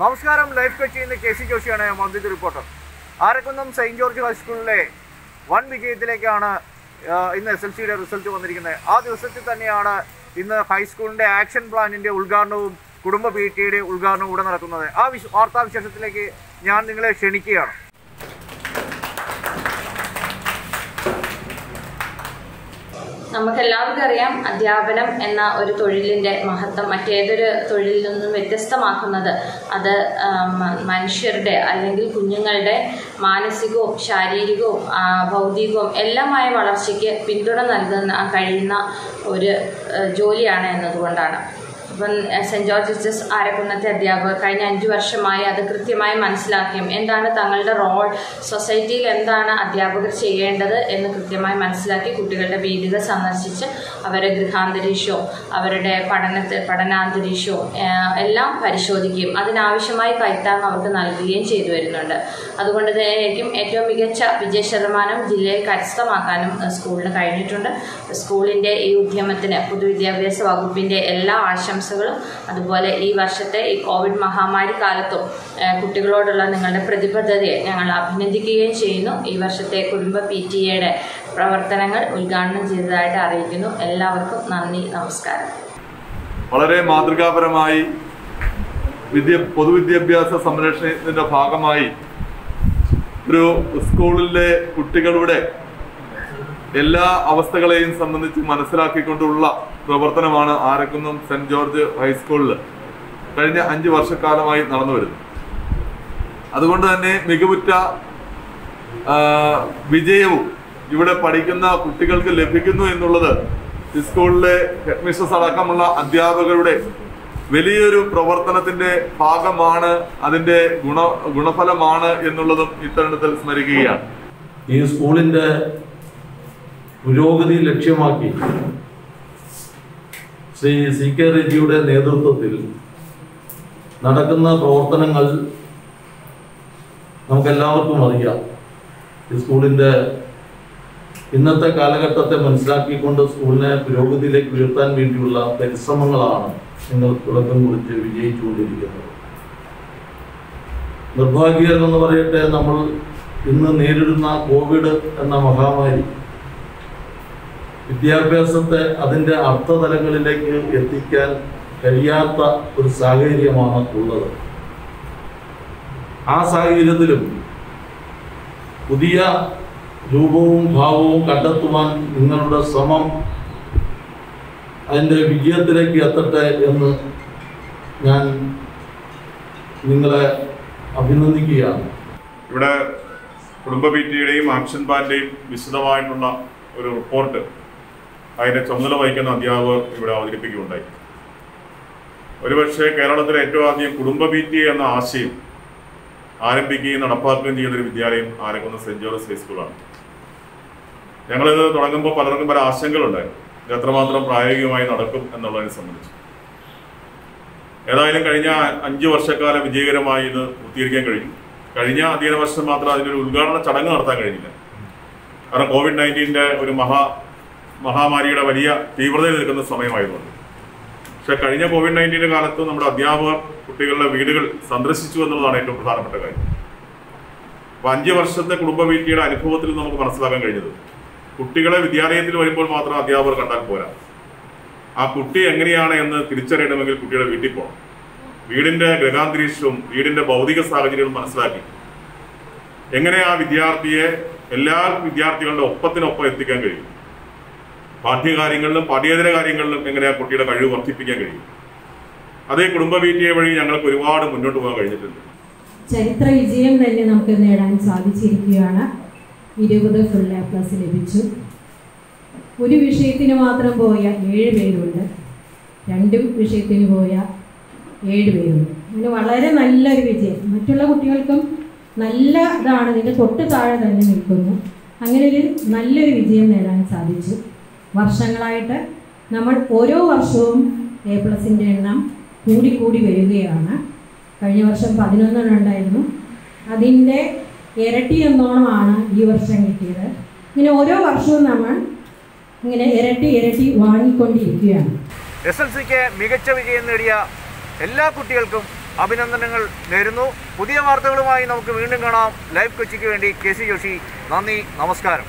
നമസ്കാരം. ലൈഫ് കൊച്ചിയിൽ ചെയ്യുന്ന കെ സി ജോഷിയാണ് മന്ത്രി റിപ്പോർട്ടർ. ആരക്കുന്നം സെയിന്റ് ജോർജ് ഹൈസ്കൂളിലെ വൺ വിജയത്തിലേക്കാണ് ഇന്ന് എസ് എൽ സിയുടെ റിസൾട്ട് വന്നിരിക്കുന്നത്. ആ ദിവസത്തിൽ തന്നെയാണ് ഇന്ന് ഹൈസ്കൂളിന്റെ ആക്ഷൻ പ്ലാനിന്റെ ഉദ്ഘാടനവും കുടുംബ പി ടിയുടെ ഉദ്ഘാടനവും ഇവിടെ നടക്കുന്നത്. ആ വിശ് വാർത്താവിശേഷത്തിലേക്ക് ഞാൻ നിങ്ങളെ ക്ഷണിക്കുകയാണ്. നമുക്ക് എല്ലാവർക്കും അറിയാം അധ്യാപനം എന്ന ഒരു തൊഴിലിന്റെ മഹത്വം. മറ്റേതൊരു തൊഴിലിൽ നിന്നും വ്യത്യസ്തമാക്കുന്നത് അത് മനുഷ്യരുടെ അല്ലെങ്കിൽ കുഞ്ഞുങ്ങളുടെ മാനസികവും ശാരീരികവും ഭൗതികവും എല്ലാമായ വളർച്ചയ്ക്ക് പിന്തുണ നൽകുന്ന കഴിയുന്ന ഒരു ജോലിയാണ് എന്നതുകൊണ്ടാണ്. എഹ്, സെന്റ് ജോർജ് എസ് ആരക്കുന്നത്തെ അധ്യാപകർ കഴിഞ്ഞ അഞ്ച് വർഷമായി അത് കൃത്യമായി മനസ്സിലാക്കിയും എന്താണ് തങ്ങളുടെ റോൾ സൊസൈറ്റിയിൽ എന്താണ് അധ്യാപകർ ചെയ്യേണ്ടത് എന്ന് കൃത്യമായി മനസ്സിലാക്കി കുട്ടികളുടെ വീടുകൾ സന്ദർശിച്ച് അവരുടെ ഗൃഹാന്തരീക്ഷവും അവരുടെ പഠനത്തെ പഠനാന്തരീക്ഷവും എല്ലാം പരിശോധിക്കുകയും അതിനാവശ്യമായ കൈത്താങ് അവർക്ക് നൽകുകയും ചെയ്തു വരുന്നുണ്ട്. അതുകൊണ്ട് തന്നെയായിരിക്കും ഏറ്റവും മികച്ച വിജയ ശതമാനം ജില്ലയിൽ കരസ്ഥമാക്കാനും സ്കൂളിന് കഴിഞ്ഞിട്ടുണ്ട്. സ്കൂളിന്റെ ഈ ഉദ്യമത്തിന് പൊതുവിദ്യാഭ്യാസ വകുപ്പിന്റെ എല്ലാ ആശംസകളും. അതുപോലെ ഈ വർഷത്തെ ഈ കോവിഡ് മഹാമാരി കാലത്തും കുട്ടികളോടുള്ള നിങ്ങളുടെ പ്രതിബദ്ധതയെ ഞങ്ങൾ അഭിനന്ദിക്കുകയും ചെയ്യുന്നു. ഈ വർഷത്തെ കുടുംബ പി ടി എയുടെ പ്രവർത്തനങ്ങൾ ഉദ്ഘാടനം ചെയ്തതായിട്ട് അറിയിക്കുന്നു. എല്ലാവർക്കും നന്ദി നമസ്കാരം. വളരെ മാതൃകാപരമായി വിദ്യ പൊതുവിദ്യാഭ്യാസ സംരക്ഷണത്തിന്റെ ഭാഗമായി ഒരു സ്കൂളിലെ കുട്ടികളുടെ എല്ലാ അവസ്ഥകളെയും സംബന്ധിച്ച് മനസ്സിലാക്കിക്കൊണ്ടുള്ള പ്രവർത്തനമാണ് ആരക്കുന്നം സെന്റ് ജോർജ് ഹൈസ്കൂളിൽ കഴിഞ്ഞ അഞ്ച് വർഷക്കാലമായി നടന്നു വരുന്നത് അതുകൊണ്ട് തന്നെ മികവുറ്റ വിജയവും ഇവിടെ പഠിക്കുന്ന കുട്ടികൾക്ക് ലഭിക്കുന്നു എന്നുള്ളത് സ്കൂളിലെ ഹെഡ് മിസ്റ്റേഴ്സ് അടക്കമുള്ള അധ്യാപകരുടെ വലിയൊരു പ്രവർത്തനത്തിന്റെ ഭാഗമാണ് അതിന്റെ ഗുണ ഗുണഫലമാണ് എന്നുള്ളതും ഇത്തരണത്തിൽ സ്മരിക്കുകയാണ്. ഈ സ്കൂളിന്റെ പുരോഗതി ലക്ഷ്യമാക്കി ശ്രീ സി കെ റെഡ്ഡിയുടെ നേതൃത്വത്തിൽ നടക്കുന്ന പ്രവർത്തനങ്ങൾ നമുക്കെല്ലാവർക്കും അറിയാം. ഈ സ്കൂളിന്റെ ഇന്നത്തെ കാലഘട്ടത്തെ മനസ്സിലാക്കിക്കൊണ്ട് സ്കൂളിനെ പുരോഗതിയിലേക്ക് ഉയർത്താൻ വേണ്ടിയുള്ള പരിശ്രമങ്ങളാണ് നിങ്ങൾ തുടക്കം കുറിച്ച് വിജയിച്ചുകൊണ്ടിരിക്കുന്നത്. നിർഭാഗ്യകരമെന്ന് പറയട്ടെ നമ്മൾ ഇന്ന് നേരിടുന്ന കോവിഡ് എന്ന മഹാമാരി വിദ്യാഭ്യാസത്തെ അതിന്റെ അർത്ഥതലങ്ങളിലേക്ക് എത്തിക്കാൻ കഴിയാത്ത ഒരു സാഹചര്യമാണ് ഉള്ളത്. ആ സാഹചര്യത്തിലും പുതിയ രൂപവും ഭാവവും കണ്ടെത്തുവാൻ നിങ്ങളുടെ ശ്രമം അതിന്റെ വിജയത്തിലേക്ക് എത്തട്ടെ എന്ന് ഞാൻ നിങ്ങളെ അഭിനന്ദിക്കുകയാണ്. ഇവിടെ കുടുംബ പി ടിയുടെയും ആക്ഷൻ പ്ലാന്റെയും വിശദമായിട്ടുള്ള ഒരു റിപ്പോർട്ട് അതിന്റെ ചുമതല വഹിക്കുന്ന അധ്യാപകർ ഇവിടെ അവതരിപ്പിക്കുകയുണ്ടായി. ഒരുപക്ഷെ കേരളത്തിലെ ഏറ്റവും ആദ്യം കുടുംബ പി ടി എന്ന ആശയം ആരംഭിക്കുകയും നടപ്പാക്കുകയും ചെയ്യുന്ന ഒരു വിദ്യാലയം ആരംഭിക്കുന്ന സെന്റ് ജോർജ് ഹൈസ്കൂളാണ്. ഞങ്ങളിത് തുടങ്ങുമ്പോൾ പലർക്കും പല ആശങ്കകളുണ്ടായി. ഇത് എത്രമാത്രം പ്രായോഗികമായി നടക്കും എന്നുള്ളതിനെ സംബന്ധിച്ച്. ഏതായാലും കഴിഞ്ഞ അഞ്ച് വർഷക്കാലം വിജയകരമായി ഇത് പൂർത്തീകരിക്കാൻ കഴിഞ്ഞു കഴിഞ്ഞ അധ്യയന വർഷം മാത്രം അതിനൊരു ഉദ്ഘാടന ചടങ്ങ് നടത്താൻ കഴിഞ്ഞില്ല. കാരണം കോവിഡ് നയന്റീന്റെ ഒരു മഹാ മഹാമാരിയുടെ വലിയ തീവ്രതയിൽ നിൽക്കുന്ന സമയമായിരുന്നു പക്ഷെ കഴിഞ്ഞ കോവിഡ് നയന്റീന്റെ കാലത്ത് നമ്മുടെ അധ്യാപകർ കുട്ടികളുടെ വീടുകൾ സന്ദർശിച്ചു എന്നുള്ളതാണ് ഏറ്റവും പ്രധാനപ്പെട്ട കാര്യം. അപ്പൊ അഞ്ച് വർഷത്തെ കുടുംബ വീട്ടിയുടെ അനുഭവത്തിൽ നമുക്ക് മനസ്സിലാക്കാൻ കഴിഞ്ഞത് കുട്ടികളെ വിദ്യാലയത്തിൽ വരുമ്പോൾ മാത്രം അധ്യാപകർ കണ്ടാൽ പോരാ. ആ കുട്ടി എങ്ങനെയാണ് എന്ന് തിരിച്ചറിയണമെങ്കിൽ കുട്ടിയുടെ വീട്ടിൽ പോകണം വീടിന്റെ ഗ്രഹാന്തരീക്ഷവും വീടിന്റെ ഭൗതിക സാഹചര്യവും മനസ്സിലാക്കി എങ്ങനെ ആ വിദ്യാർത്ഥിയെ എല്ലാ വിദ്യാർത്ഥികളുടെ ഒപ്പത്തിനൊപ്പം എത്തിക്കാൻ കഴിയും. പാഠ്യകാര്യങ്ങളിലും പാഠ്യേതര കാര്യങ്ങളിലും എങ്ങനെ കുട്ടിയുടെ കഴിവ് വർദ്ധിപ്പിക്കാൻ കഴിയും? അതേ കുടുംബ വീട്ടിയെ വഴി ഞങ്ങൾക്ക് ഒരുപാട് മുന്നോട്ട് പോകാൻ കഴിഞ്ഞിട്ടുണ്ട്. ചരിത്ര വിജയം തന്നെ നമുക്ക് നേടാൻ സാധിച്ചിരിക്കുകയാണ്. ഇരുപത് ഫുൾ എ പ്ലസ് ലഭിച്ചു. ഒരു വിഷയത്തിന് മാത്രം പോയ ഏഴ് പേരുണ്ട്. രണ്ടും വിഷയത്തിന് പോയ ഏഴ് പേരുണ്ട്. അങ്ങനെ വളരെ നല്ലൊരു വിജയം. മറ്റുള്ള കുട്ടികൾക്കും നല്ല ഇതാണ്. ഇതിന്റെ തൊട്ട് താഴെ തന്നെ നിൽക്കുന്നു. അങ്ങനെ ഒരു നല്ലൊരു വിജയം നേടാൻ സാധിച്ചു. വർഷങ്ങളായിട്ട് നമ്മൾ ഓരോ വർഷവും എ പ്ലസിന്റെ എണ്ണം കൂടിക്കൂടി വരികയാണ്. കഴിഞ്ഞ വർഷം പതിനൊന്നെണ്ണം ഉണ്ടായിരുന്നു. അതിന്റെ ഇരട്ടി എന്നോണമാണ് ഈ വർഷം കിട്ടിയത്. ഇങ്ങനെ ഓരോ വർഷവും നമ്മൾ ഇങ്ങനെ ഇരട്ടി ഇരട്ടി വാങ്ങിക്കൊണ്ടിരിക്കുകയാണ്. എസ് എൽ സിക്ക് മികച്ച വിജയം നേടിയ എല്ലാ കുട്ടികൾക്കും അഭിനന്ദനങ്ങൾ നേരുന്നു. പുതിയ വാർത്തകളുമായി നമുക്ക് വീണ്ടും കാണാം. ലൈവ് കൊച്ചിക്ക് വേണ്ടി കെ സി ജോഷി. നന്ദി നമസ്കാരം.